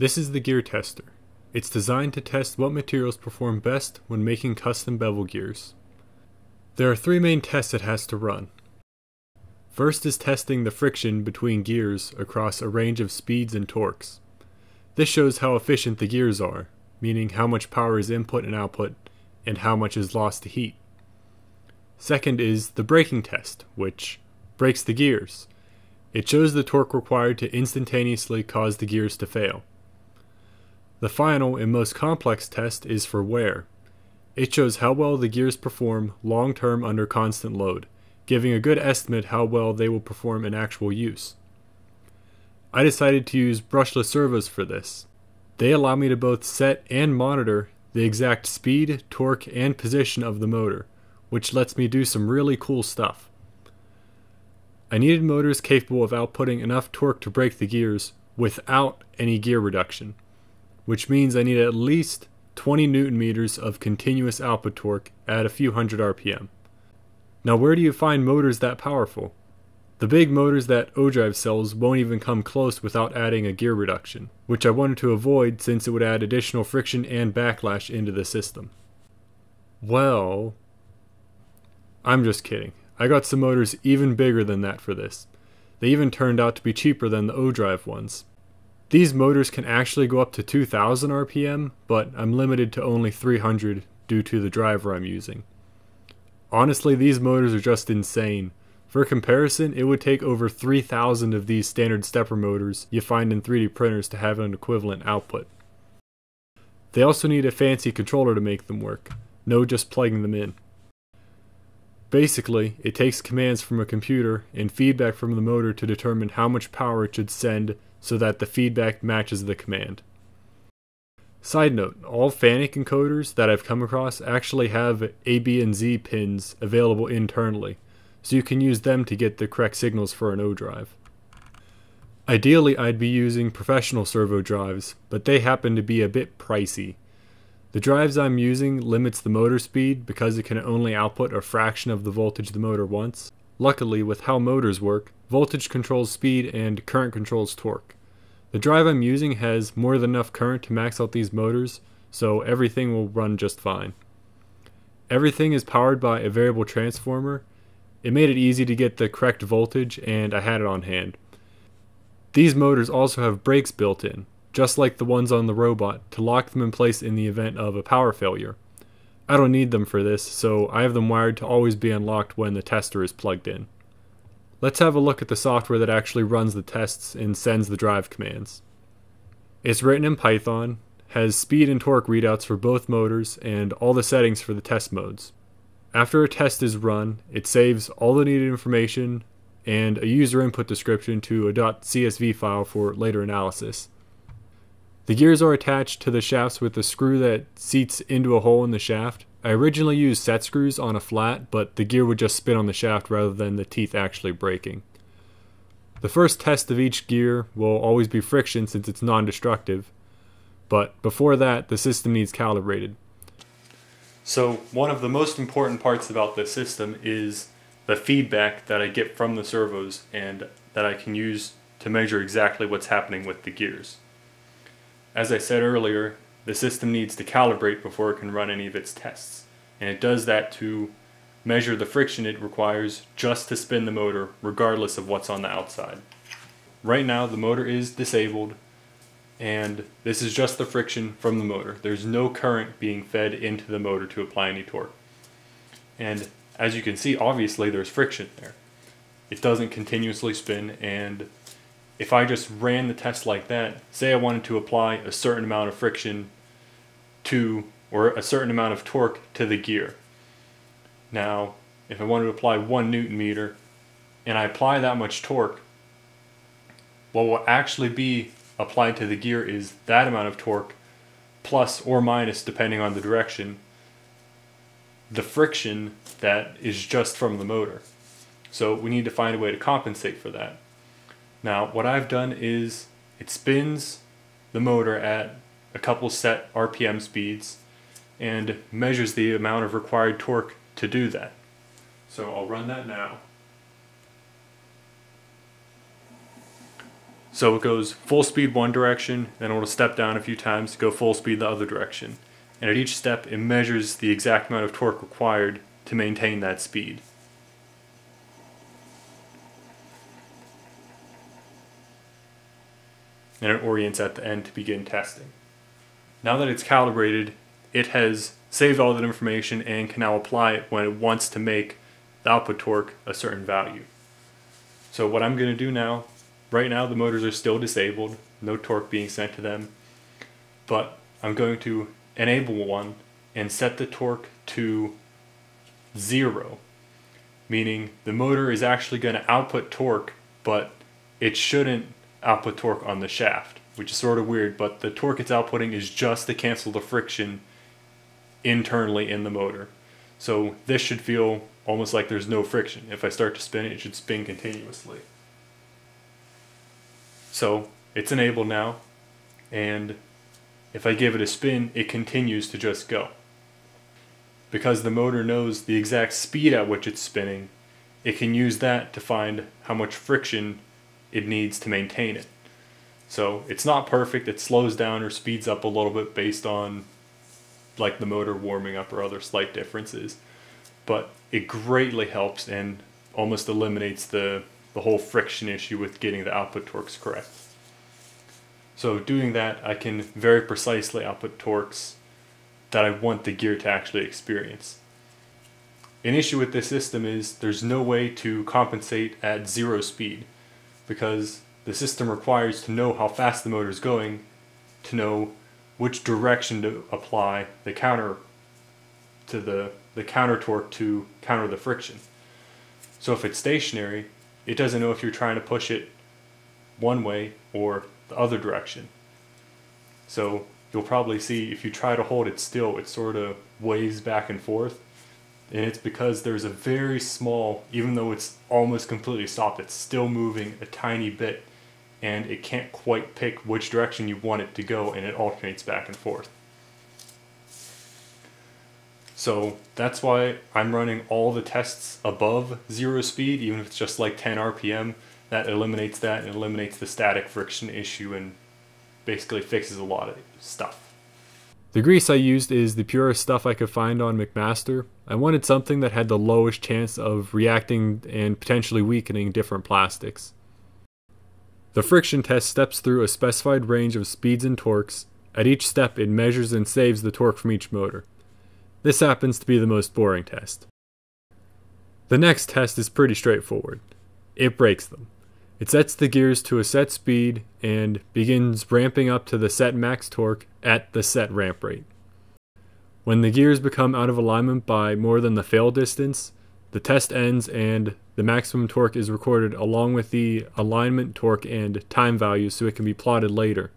This is the gear tester. It's designed to test what materials perform best when making custom bevel gears. There are three main tests it has to run. First is testing the friction between gears across a range of speeds and torques. This shows how efficient the gears are, meaning how much power is input and output, and how much is lost to heat. Second is the breaking test, which breaks the gears. It shows the torque required to instantaneously cause the gears to fail. The final and most complex test is for wear. It shows how well the gears perform long term under constant load, giving a good estimate how well they will perform in actual use. I decided to use brushless servos for this. They allow me to both set and monitor the exact speed, torque, and position of the motor, which lets me do some really cool stuff. I needed motors capable of outputting enough torque to break the gears without any gear reduction, which means I need at least 20 newton meters of continuous output torque at a few hundred RPM. Now, where do you find motors that powerful? The big motors that ODrive sells won't even come close without adding a gear reduction, which I wanted to avoid since it would add additional friction and backlash into the system. Well, I'm just kidding. I got some motors even bigger than that for this. They even turned out to be cheaper than the ODrive ones. These motors can actually go up to 2000 RPM, but I'm limited to only 300 due to the driver I'm using. Honestly, these motors are just insane. For comparison, it would take over 3,000 of these standard stepper motors you find in 3D printers to have an equivalent output. They also need a fancy controller to make them work, no just plugging them in. Basically, it takes commands from a computer and feedback from the motor to determine how much power it should send so that the feedback matches the command. Side note, all FANUC encoders that I've come across actually have A, B, and Z pins available internally, so you can use them to get the correct signals for an ODrive. Ideally, I'd be using professional servo drives, but they happen to be a bit pricey. The drives I'm using limits the motor speed because it can only output a fraction of the voltage the motor wants. Luckily, with how motors work, voltage controls speed and current controls torque. The drive I'm using has more than enough current to max out these motors, so everything will run just fine. Everything is powered by a variable transformer. It made it easy to get the correct voltage, and I had it on hand. These motors also have brakes built in, just like the ones on the robot, to lock them in place in the event of a power failure. I don't need them for this, so I have them wired to always be unlocked when the tester is plugged in. Let's have a look at the software that actually runs the tests and sends the drive commands. It's written in Python, has speed and torque readouts for both motors, and all the settings for the test modes. After a test is run, it saves all the needed information and a user input description to a .csv file for later analysis. The gears are attached to the shafts with a screw that seats into a hole in the shaft, I originally used set screws on a flat, but the gear would just spin on the shaft rather than the teeth actually breaking. The first test of each gear will always be friction since it's non-destructive, but before that the system needs calibrated. So one of the most important parts about this system is the feedback that I get from the servos and that I can use to measure exactly what's happening with the gears. As I said earlier, the system needs to calibrate before it can run any of its tests. And it does that to measure the friction it requires just to spin the motor regardless of what's on the outside. Right now the motor is disabled and this is just the friction from the motor. There's no current being fed into the motor to apply any torque. And as you can see obviously there's friction there. It doesn't continuously spin and if I just ran the test like that, say I wanted to apply a certain amount of friction to, or a certain amount of torque to the gear. Now, if I wanted to apply one newton meter, and I apply that much torque, what will actually be applied to the gear is that amount of torque plus or minus depending on the direction the friction that is just from the motor. So we need to find a way to compensate for that. Now, what I've done is it spins the motor at a couple set RPM speeds and measures the amount of required torque to do that. So I'll run that now. So it goes full speed one direction, then it'll step down a few times, to go full speed the other direction. And at each step, it measures the exact amount of torque required to maintain that speed. And it orients at the end to begin testing. Now that it's calibrated, it has saved all that information and can now apply it when it wants to make the output torque a certain value. So what I'm going to do now, right now the motors are still disabled, no torque being sent to them, but I'm going to enable one and set the torque to zero, meaning the motor is actually going to output torque, but it shouldn't output torque on the shaft, which is sort of weird, but the torque it's outputting is just to cancel the friction internally in the motor. So this should feel almost like there's no friction. If I start to spin it, it should spin continuously. So it's enabled now, and if I give it a spin, it continues to just go. Because the motor knows the exact speed at which it's spinning, it can use that to find how much friction it needs to maintain it. So it's not perfect, it slows down or speeds up a little bit based on like the motor warming up or other slight differences. But it greatly helps and almost eliminates the, the whole friction issue with getting the output torques correct. So doing that, I can very precisely output torques that I want the gear to actually experience. An issue with this system is there's no way to compensate at zero speed because the system requires to know how fast the motor is going to know which direction to apply the counter to the, the counter torque to counter the friction. So if it's stationary, it doesn't know if you're trying to push it one way or the other direction. So you'll probably see if you try to hold it still, it sort of waves back and forth. And it's because there's a very small, even though it's almost completely stopped, it's still moving a tiny bit and it can't quite pick which direction you want it to go and it alternates back and forth. So that's why I'm running all the tests above zero speed, even if it's just like 10 RPM. That eliminates that and eliminates the static friction issue and basically fixes a lot of stuff. The grease I used is the purest stuff I could find on McMaster. I wanted something that had the lowest chance of reacting and potentially weakening different plastics. The friction test steps through a specified range of speeds and torques. At each step, it measures and saves the torque from each motor. This happens to be the most boring test. The next test is pretty straightforward. It breaks them. It sets the gears to a set speed and begins ramping up to the set max torque at the set ramp rate. When the gears become out of alignment by more than the fail distance, the test ends and the maximum torque is recorded along with the alignment torque and time values so it can be plotted later.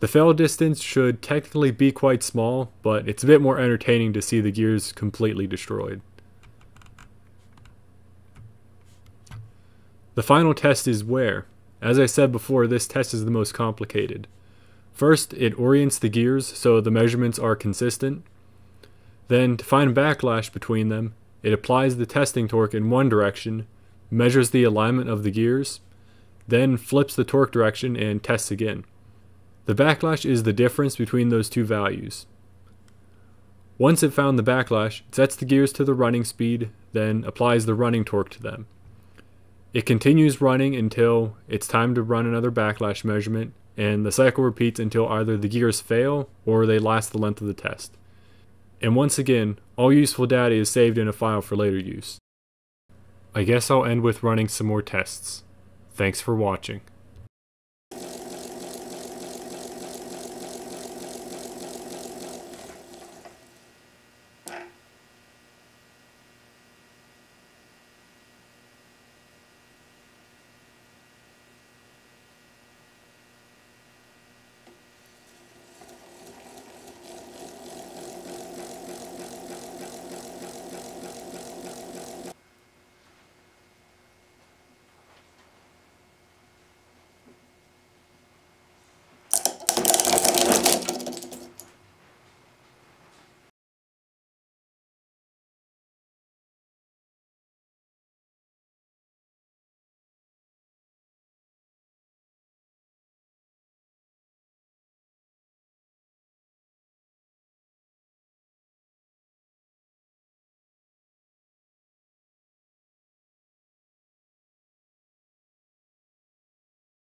The fail distance should technically be quite small, but it's a bit more entertaining to see the gears completely destroyed. The final test is wear. As I said before, this test is the most complicated. First, it orients the gears so the measurements are consistent. Then, to find backlash between them, it applies the testing torque in one direction, measures the alignment of the gears, then flips the torque direction and tests again. The backlash is the difference between those two values. Once it found the backlash, it sets the gears to the running speed, then applies the running torque to them. It continues running until it's time to run another backlash measurement, and the cycle repeats until either the gears fail or they last the length of the test. And once again, all useful data is saved in a file for later use. I guess I'll end with running some more tests. Thanks for watching.